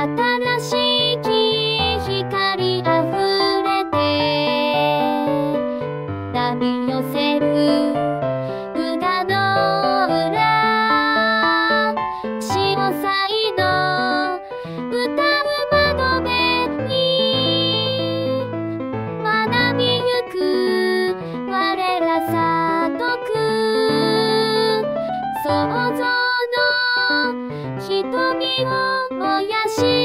新しい光あふれて旅寄せる歌の裏潮の歌う窓めに学びゆく我ら里く想の瞳をもやし